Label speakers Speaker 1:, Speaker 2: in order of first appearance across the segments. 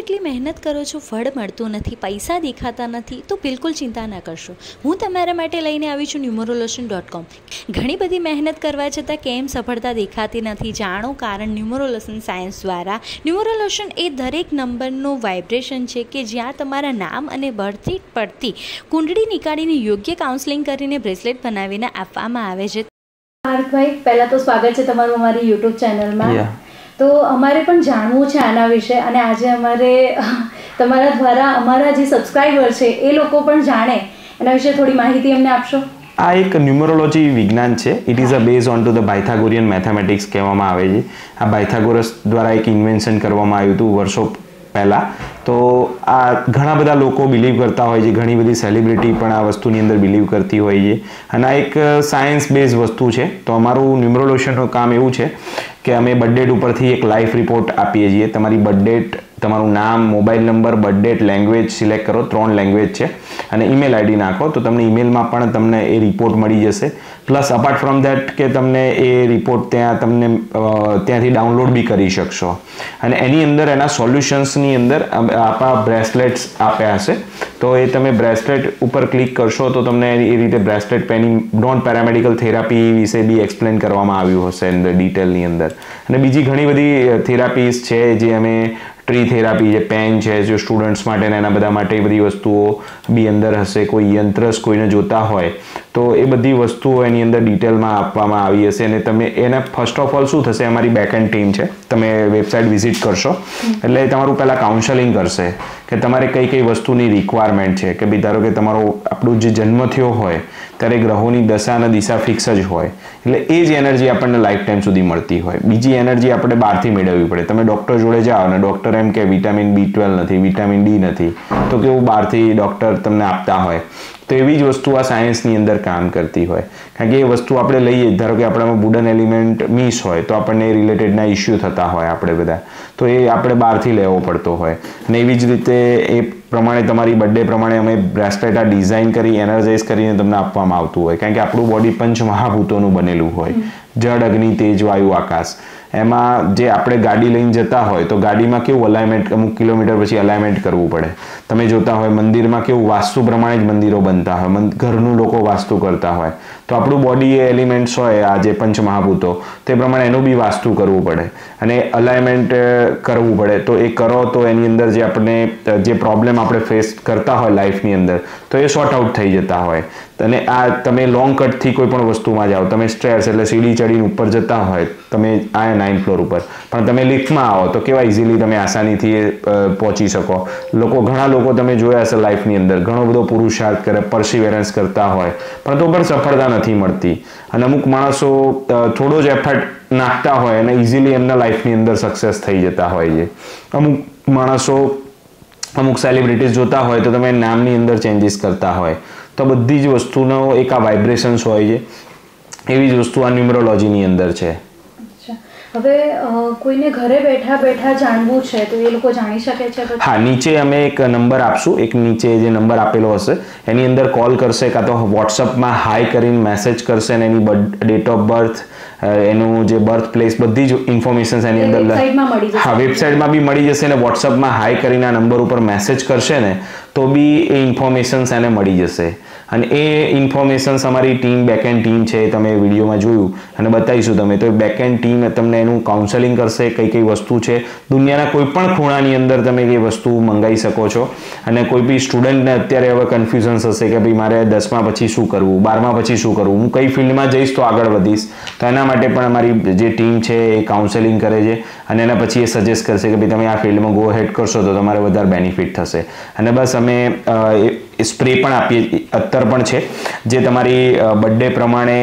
Speaker 1: એટલી મહેનત કરો છો ફળ મળતું નથી પૈસા દેખાતા નથી તો બિલકુલ ચિંતા ના કરશો. હું તમારા માટે લઈને આવી છું ન્યુમરોલોશન ડોટ કોમ. ઘણી બધી મહેનત કરવા છતાં કેમ સફળતા દેખાતી નથી જાણો કારણ ન્યુમરોલોશન સાયન્સ દ્વારા. ન્યુમરોલોશન એ દરેક નંબરનું વાઇબ્રેશન છે કે જ્યાં તમારા નામ અને બર્થથી પડતી કુંડળી નીકાળીને યોગ્ય કાઉન્સેલિંગ કરીને બ્રેસલેટ બનાવીને આપવામાં આવે છે.
Speaker 2: પાર્થભાઈ પહેલા તો સ્વાગત છે તમારું અમારી યુટ્યુબ ચેનલમાં. તો અમારે પણ જાણવું છે આના વિશે અને આજે અમારે તમારા દ્વારા અમારા જે સબસ્ક્રાઈબર છે એ લોકો પણ જાણે. એના વિશે થોડી માહિતી અમને આપશો?
Speaker 3: આ એક ન્યુમરોલોજી વિજ્ઞાન છે. It is a base on to the Pythagorean mathematics કહેવામાં આવે છે. આ બાયથાગોરસ દ્વારા એક ઇન્વેન્શન કરવામાં આવ્યું હતું વર્ષો પહેલાં. તો આ ઘણા બધા લોકો બિલીવ કરતા હોય છે. ઘણી બધી સેલિબ્રિટી પણ આ વસ્તુની અંદર બિલીવ કરતી હોય છે. અને આ એક સાયન્સ બેઝ વસ્તુ છે. તો અમારું ન્યુમરોલોશનનું કામ એવું છે કે અમે બર્થડેટ ઉપરથી એક લાઈફ રિપોર્ટ આપીએ છીએ. તમારી બર્થડેટ તમારું નામ, mobile number birthdate language select કરો. ત્રણ લેંગ્વેજ છે. અને ઈમેલ આઈડી નાખો. તો તમને ઈમેલમાં પણ તમને એ રિપોર્ટ મળી જશે. પ્લસ અપાર્ટ ફ્રોમ ધેટ કે તમને એ રિપોર્ટ ત્યાં તમને ત્યાંથી ડાઉનલોડ બી કરી શકશો. અને એની અંદર, એના સોલ્યુશન્સની અંદર આપા બ્રેસલેટ્સ આપ્યા હશે. તો એ તમે બ્રેસલેટ ઉપર ક્લિક કરશો તો તમને એ રીતે બ્રેસલેટ પેનિંગ નોન પેરામેડિકલ થેરાપી વિશે બી એક્સપ્લેન કરવામાં આવ્યું હશે અંદર ડિટેલની અંદર. અને બીજી ઘણી બધી થેરાપીઝ છે જે અમે ટ્રી થેરાપી જે પેન છે, જે સ્ટુડન્ટ્સ માટે એના બધા માટે બધી વસ્તુઓ બી અંદર હશે, કોઈ યંત્રસ કોઈને જોતા હોય. તો એ બધી વસ્તુઓ એની અંદર ડિટેલમાં આપવામાં આવી હશે અને તમે એને ફર્સ્ટ ઓફ ઓલ શું થશે? અમારી બેકએન્ડ ટીમ છે. તમે વેબસાઇટ વિઝિટ કરશો. એટલે તમારું પહેલાં કાઉન્સેલિંગ કરશે કે તમારે કઈ કઈ વસ્તુની રિક્વાયરમેન્ટ છે. કે ભાઈ ધારો કે તમારો આપણું જે જન્મ થયો હોય, ત્યારે ગ્રહોની દશા અને દિશા ફિક્સ જ હોય. એટલે એ જ એનર્જી આપણને લાઈફ ટાઈમ સુધી મળતી હોય. બીજી એનર્જી આપણે બહારથી મેળવવી પડે. તમે ડૉક્ટર જોડે જાઓ અને ડૉક્ટર એમ કે વિટામિન બી ટ્વેલ્વ નથી વિટામિન ડી નથી. તો કેવું બહારથી ડૉક્ટર તમને આપતા હોય. તો એવી જ વસ્તુ આ સાયન્સની અંદર કામ કરતી હોય. કારણ કે એ વસ્તુ આપણે લઈએ, ધારો કે આપણામાં વુડન એલિમેન્ટ મિસ હોય, તો આપણને એ રિલેટેડના ઇસ્યુ થતા હોય આપણે બધા. તો એ આપણે બહારથી લેવો પડતો હોય. અને એવી જ રીતે એ પ્રમાણે તમારી બર્થડે પ્રમાણે અમે બ્રેસલેટ આ ડિઝાઇન કરી એનર્જાઇઝ કરીને તમને આપવામાં આવતું હોય. કારણ કે આપણું બોડી પંચ મહાભૂતોનું બનેલું હોય. જળ, અગ્નિ, તેજ, વાયુ, આકાશ. એમાં જે આપણે ગાડી લઈને જતા હોય, તો ગાડીમાં કેવું અલાઇમેન્ટ અમુક કિલોમીટર પછી અલાઇમેન્ટ કરવું પડે. તમે જોતા હોય, મંદિરમાં કેવું વાસ્તુ પ્રમાણે જ મંદિરો બનતા હોય ઘરનું લોકો વાસ્તુ કરતા હોય. તો આપણું બોડી એ એલિમેન્ટ્સ હોય, આ જે પંચમહાભૂતો, તે પ્રમાણે એનું બી વાસ્તુ કરવું પડે. અને અલાઇમેન્ટ કરવું પડે. તો એ કરો તો એની અંદર જે આપણે જે પ્રોબ્લેમ આપણે ફેસ કરતા હોય લાઈફની અંદર તો એ શોર્ટ આઉટ થઈ જતા હોય. અને આ તમે લોંગ કટથી કોઈ પણ વસ્તુમાં જાઓ, તમે સ્ટ્રેસ એટલે સીડી ચડીને ઉપર જતા હોય, તમે આ નાઇન ફ્લોર ઉપર. પણ તમે લિફ્ટમાં આવો તો કેવા ઇઝીલી તમે આસાનીથી પહોંચી શકો. લોકો, ઘણા લોકો તમે જોયા હશે લાઈફની અંદર. ઘણો બધો પુરુષાર્થ કરે પરસિવેરન્સ કરતા હોય. પણ તો પણ સફળતા નથી મળતી. અને અમુક માણસો થોડો જ એફર્ટ નાખતા હોય અને ઇઝીલી એમના લાઈફની અંદર સક્સેસ થઈ જતા હોય છે. અમુક માણસો અમુક સેલિબ્રિટીઝ જોતા હોય તો તમે નામની અંદર ચેન્જીસ કરતા હોય. તો બધી જ વસ્તુનો એક આ વાઇબ્રેશન્સ હોય છે. એવી જ વસ્તુ આ ન્યુમરોલોજીની અંદર છે.
Speaker 2: હવે કોઈને ઘરે બેઠા બેઠા જાણવું છે તો એ લોકો જાણી શકે છે
Speaker 3: હા નીચે અમે એક નંબર આપશું. એક નીચે જે નંબર આપેલો હશે એની અંદર કોલ કરશે કાં તો વોટ્સઅપમાં હાઈ કરીને મેસેજ કરશે અને એની ડેટ ઓફ બર્થ એનું જે બર્થ પ્લેસ બધી જ ઇન્ફોર્મેશન એની અંદર હા વેબસાઇટમાં બી મળી જશે ને વોટ્સઅપમાં હાઈ કરીને આ નંબર ઉપર મેસેજ કરશે ને તો બી એ ઇન્ફોર્મેશન્સ એને મળી જશે. અને એ ઇન્ફોર્મેશન્સ અમારી ટીમ બેકએન્ડ ટીમ છે તમે વિડીયોમાં જોયું. અને બતાવીશું તમે તો બેકએન્ડ ટીમ તમને એનું કાઉન્સેલિંગ કરશે, કઈ કઈ વસ્તુ છે. દુનિયાના કોઈ પણ ખૂણાની અંદર તમે એ વસ્તુ મંગાવી શકો છો. અને કોઈ બી સ્ટુડન્ટને અત્યારે હવે કન્ફ્યુઝન્સ હશે કે ભાઈ મારે દસમા પછી શું કરવું, બારમા પછી શું કરવું? હું કઈ ફિલ્ડમાં જઈશ તો આગળ વધીશ. તો એના માટે પણ અમારી જે ટીમ છે એ કાઉન્સેલિંગ કરે છે. અને એના પછી એ સજેસ્ટ કરશે કે ભાઈ તમે આ ફિલ્ડમાં ગો હેડ કરશો તો તમારે વધારે બેનિફિટ થશે. અને બસ અમે એ સ્પ્રે પણ આપીએ, અત્તર પણ છે. જે તમારી બર્થડે પ્રમાણે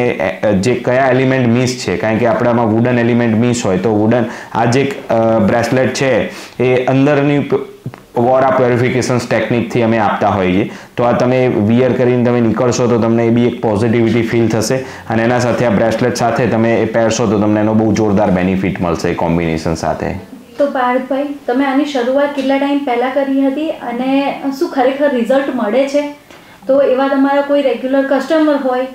Speaker 3: જે કયા એલિમેન્ટ મિસ છે? કારણ કે આપણામાં વુડન એલિમેન્ટ મિસ હોય તો વુડન આ જે બ્રેસલેટ છે, એ અંદરની વોરા પ્યોરિફિકેશન્સ ટેકનિકથી અમે આપતા હોઈએ છીએ. તો આ તમે વિયર કરીને તમે નીકળશો તો તમને એ બી એક પોઝિટિવિટી ફીલ થશે. અને એના સાથે આ બ્રેસલેટ સાથે તમે એ પહેરશો તો તમને એનો બહુ જોરદાર બેનિફિટ મળશે કોમ્બિનેશન સાથે.
Speaker 2: તો પાર્થભાઈ તમે આની શરૂઆત કેટલા ટાઈમ પહેલા કરી હતી અને શું ખરેખર રિઝલ્ટ મળે છે? તો એવા તમારા કોઈ રેગ્યુલર કસ્ટમર હોય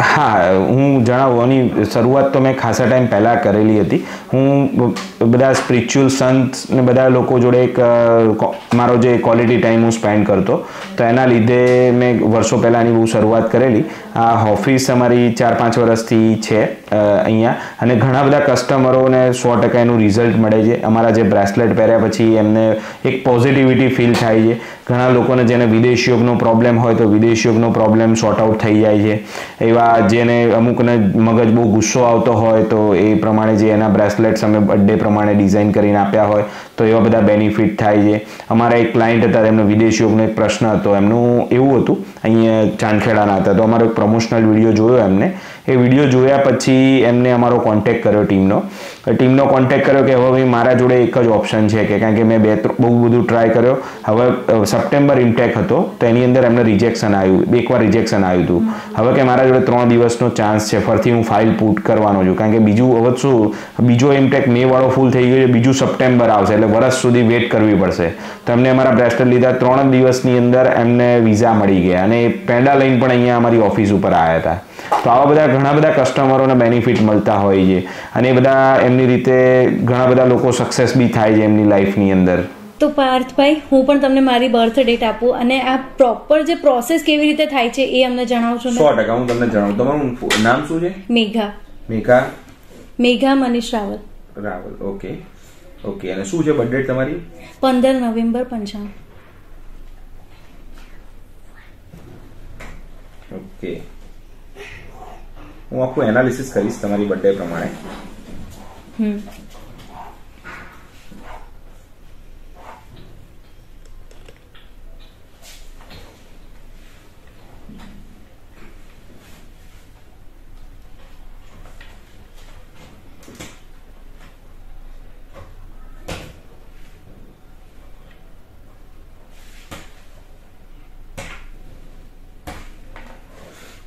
Speaker 3: હા, હું જણાવું. આની શરૂઆત તો મેં ખાસા ટાઈમ પહેલાં કરેલી હતી. હું બધા સ્પિરિચ્યુઅલ સંત ને બધા લોકો જોડે એક મારો જે ક્વોલિટી ટાઈમ હું સ્પેન્ડ કરતો, તો એના લીધે મેં વર્ષો પહેલાંની બહુ શરૂઆત કરેલી. આ ઓફિસ અમારી ચાર પાંચ વર્ષથી છે અહીંયા. અને ઘણા બધા કસ્ટમરોને સો ટકા એનું રિઝલ્ટ મળે છે. અમારા જે બ્રેસલેટ પહેર્યા પછી એમને એક પોઝિટિવિટી ફીલ થાય છે. ઘણા લોકોને જેને વિદેશ યોગનો પ્રોબ્લેમ હોય તો વિદેશ યોગનો પ્રોબ્લેમ સોર્ટ આઉટ થઈ જાય છે. એવા જેને અમુકને મગજ બહુ ગુસ્સો આવતો હોય તો એ પ્રમાણે જે એના બ્રેસલેટ્સ અમે બર્થડે પ્રમાણે ડિઝાઇન કરીને આપ્યા હોય તો એવા બધા બેનિફિટ થાય છે. અમારા એક ક્લાયન્ટ હતા એમનો વિદેશીઓનો એક પ્રશ્ન હતો. એમનું એવું હતું, અહીંયા ચાંદખેડાના હતા. તો અમારો એક પ્રમોશનલ વીડિયો જોયો એમને. એ વીડિયો જોયા પછી એમને અમારો કોન્ટેક્ટ કર્યો ટીમનો. ટીમનો કોન્ટેક્ટ કર્યો કે હવે ભાઈ મારા જોડે એક જ ઓપ્શન છે કે કારણ કે મેં બે બહુ બધું ટ્રાય કર્યો. હવે સપ્ટેમ્બર ઇન્ટેક હતો, તો એની અંદર એમને રિજેક્શન આવ્યું એકવાર રિજેક્શન આવ્યું હતું. હવે કે મારા જોડે ત્રણ દિવસનો ચાન્સ છે, ફરીથી હું ફાઇલ પુટ કરવાનો છું. કારણ કે બીજું, હવે શું, બીજો ઇમ્ટેક મે વાળો ફૂલ થઈ ગયો છે, બીજું સપ્ટેમ્બર આવશે, એટલે વર્ષ સુધી વેટ કરવી પડશે. તો એમને અમારા બ્રેસ્ટર લીધા, ત્રણ દિવસની અંદર એમને વિઝા મળી ગયા. અને પેંડા લઈને પણ અહીંયા અમારી ઓફિસ ઉપર આવ્યા હતા. તો આવા બધા ઘણા બધા કસ્ટમરોને બેનિફિટ મળતા હોય છે. અને એ બધા એમની રીતે ઘણા બધા લોકો સક્સેસ બી થાય છે એમની લાઈફની અંદર.
Speaker 2: તો પાર્થભાઈ હું પણ તમને મારી બર્થ ડેટ આપું અને આ પ્રોપર જે પ્રોસેસ કેવી રીતે થાય છે એ અમને જણાવશો
Speaker 3: સો ટકા હું તમને જણાવું. તમારું નામ શું છે?
Speaker 2: મેઘા.
Speaker 3: મેઘા?
Speaker 2: મેઘા મનીષ રાવલ.
Speaker 3: રાવલ ઓકે. ઓકે અને શું છે બર્થડેટ તમારી?
Speaker 2: પંદર નવેમ્બર પંચાણું.
Speaker 3: ઓકે. હું આખું એનાલિસિસ કરીશ તમારી બર્થડે પ્રમાણે.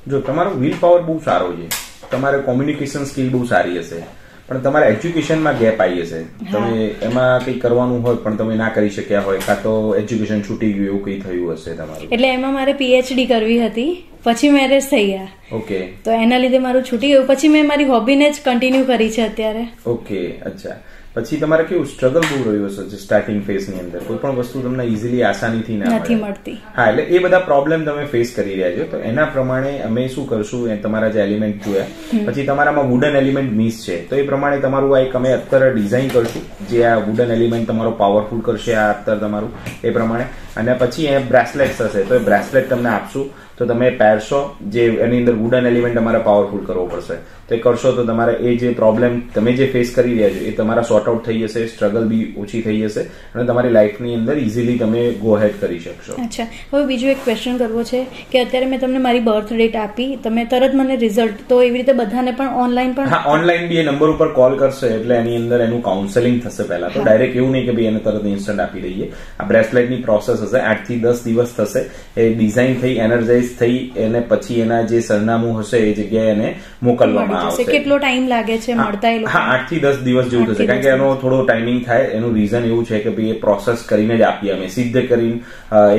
Speaker 3: જો તમારો વિલ પાવર બહુ સારો છે તમારે કોમ્યુનિકેશન સ્કિલ બહુ સારી હશે પણ તમારા એજ્યુકેશનમાં ગેપ આવી હશે. તમે એમાં કંઈ કરવાનું હોય પણ તમે ના કરી શક્યા હોય કાં તો એજ્યુકેશન છૂટી ગયું એવું કંઈ થયું હશે તમારું?
Speaker 2: એટલે એમાં મારે પીએચડી કરવી હતી પછી મેરેજ થઈ ગયા.
Speaker 3: ઓકે.
Speaker 2: તો એના લીધે મારું છૂટી ગયું. પછી મેં મારી હોબીને જ કન્ટિન્યુ કરી છે અત્યારે.
Speaker 3: ઓકે અચ્છા. પછી તમારે કેવું સ્ટ્રગલ બહુ રહ્યું હશે સ્ટાર્ટિંગ ફેઝની અંદર? કોઈ પણ વસ્તુ તમને ઇઝીલી આસાનીથી ના
Speaker 2: નથી મળતી.
Speaker 3: હા એટલે એ બધા પ્રોબ્લેમ તમે ફેસ કરી રહ્યા છો. તો એના પ્રમાણે અમે શું કરશું? એ તમારા જે એલિમેન્ટ જોયા. પછી તમારામાં વુડન એલિમેન્ટ મિસ છે. તો એ પ્રમાણે તમારું આ એક અમે અત્તર ડિઝાઇન કરશું. જે આ વુડન એલિમેન્ટ તમારો પાવરફુલ કરશે આ અત્તર તમારું એ પ્રમાણે. અને પછી એ બ્રેસલેટ્સ હશે. તો એ બ્રેસલેટ તમને આપશું. તો તમે પહેરશો જે એની અંદર વુડન એલિમેન્ટ તમારે પાવરફુલ કરવો પડશે. તો એ કરશો તો તમારે એ જે પ્રોબ્લેમ તમે જે ફેસ કરી રહ્યા છો એ તમારા સોર્ટ આઉટ થઈ જશે સ્ટ્રગલ બી ઓછી થઈ જશે અને તમારી લાઈફની અંદર ઇઝીલી તમે ગો હેડ કરી શકશો.
Speaker 2: અચ્છા. હવે બીજો એક ક્વેશ્ચન કરવો છે કે અત્યારે મેં તમને મારી બર્થ ડેટ આપી તમે તરત મને રિઝલ્ટ તો એવી રીતે બધાને પણ ઓનલાઈન પણ
Speaker 3: હા ઓનલાઈન બી એ નંબર ઉપર કોલ કરશે એટલે એની અંદર એનું કાઉન્સેલિંગ થશે પહેલા. તો ડાયરેક્ટ એવું નહીં કે ભાઈ એને તરત ઇન્સ્ટન્ટ આપી દઈએ. આ બ્રેસલેટની પ્રોસેસ હશે આઠથી દસ દિવસ થશે. એ ડિઝાઇન થઈ એનર્જાઇઝ થઈ એને પછી એના જે સરનામું હશે એ જગ્યાએ એને મોકલવામાં આવશે.
Speaker 2: કેટલો ટાઈમ લાગે છે મળતા એ
Speaker 3: હા આઠથી દસ દિવસ જેવું થશે. કારણ કે એનો થોડો ટાઈમિંગ થાય. એનું રીઝન એવું છે કે ભાઈ એ પ્રોસેસ કરીને જ આપીએ અમે. સિદ્ધ કરીને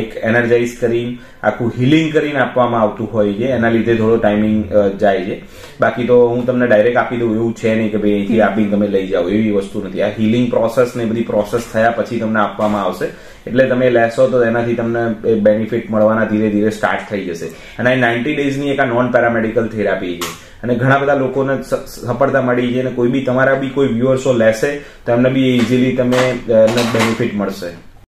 Speaker 3: એક એનર્જાઇઝ કરીને આખું હિલિંગ કરીને આપવામાં આવતું હોય છે. એના લીધે થોડો ટાઈમિંગ જાય છે. બાકી તો હું તમને ડાયરેક્ટ આપી દઉં. એવું છે નહીં કે ભાઈ અહીંથી આપીને તમે લઈ જાઓ. એવી વસ્તુ નથી. આ હિલિંગ પ્રોસેસ ને બધી પ્રોસેસ થયા પછી તમને આપવામાં આવશે. એટલે તમે લેશો તો એનાથી તમને બેનિફિટ મળવાના ધીરે ધીરે સ્ટાર્ટ થઈ જશે. અને આ નાઇન્ટી ડેઝની એક આ નોન પેરામેડિકલ થેરાપી છે. અને ઘણા બધા લોકોને સફળતા મળી છે અને કોઈ બી તમારા બી કોઈ વ્યુઅર્સો લેશે, તો એમને બી ઇઝીલી તમે બેનિફિટ મળશે.